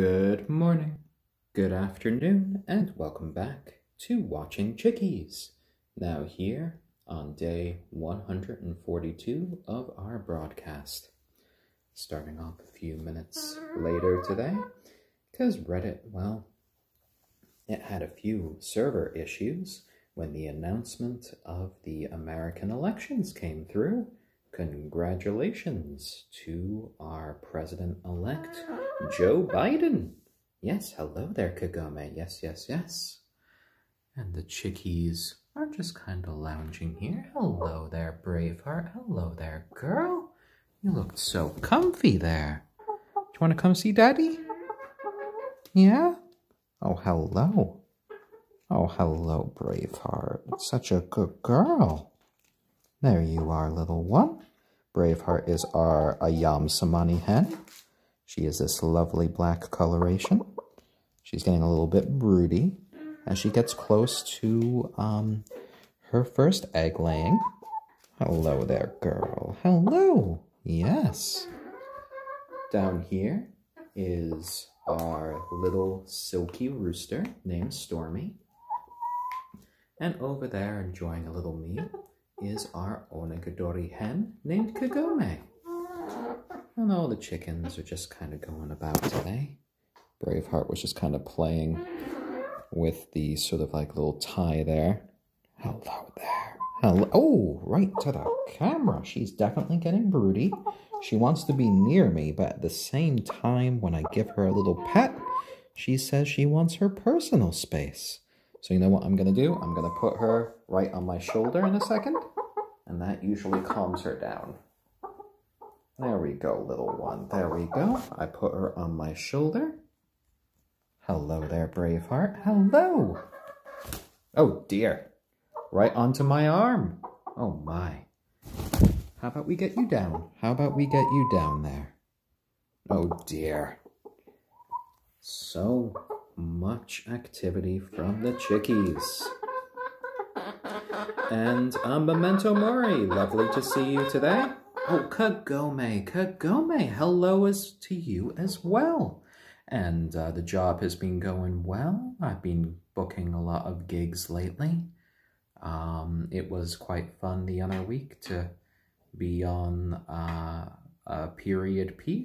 Good morning, good afternoon, and welcome back to Watching Chickies. Now, here on day 142 of our broadcast. Starting off a few minutes later today, because Reddit, well, it had a few server issues when the announcement of the American elections came through. Congratulations to our president elect, Joe Biden. Yes, hello there, Kagome. Yes, yes, yes. And the chickies are just kind of lounging here. Hello there, Braveheart. Hello there, girl. You looked so comfy there. Do you want to come see Daddy? Yeah? Oh, hello. Oh, hello, Braveheart. Such a good girl. There you are, little one. Braveheart is our Ayam Cemeni hen. She is this lovely black coloration. She's getting a little bit broody as she gets close to um, her first egg laying. Hello there, girl. Hello. Yes. Down here is our little silkie rooster named Stormy. And over there, enjoying a little meal, is our Onagadori hen named Kagome. And all the chickens are just kind of going about today. Braveheart was just kind of playing with the sort of like little tie there. Hello there. Hello. Oh, right to the camera. She's definitely getting broody. She wants to be near me, but at the same time, when I give her a little pet, she says she wants her personal space. So you know what I'm going to do? I'm going to put her right on my shoulder in a second, and that usually calms her down. There we go, little one. There we go. I put her on my shoulder. Hello there, Braveheart. Hello. Oh, dear. Right onto my arm. Oh, my. How about we get you down? How about we get you down there? Oh, dear. So much activity from the chickies. And um, Memento Mori, lovely to see you today. Oh, Kagome, Kagome, hello as to you as well. And uh, the job has been going well. I've been booking a lot of gigs lately. Um, it was quite fun the other week to be on uh, a period piece.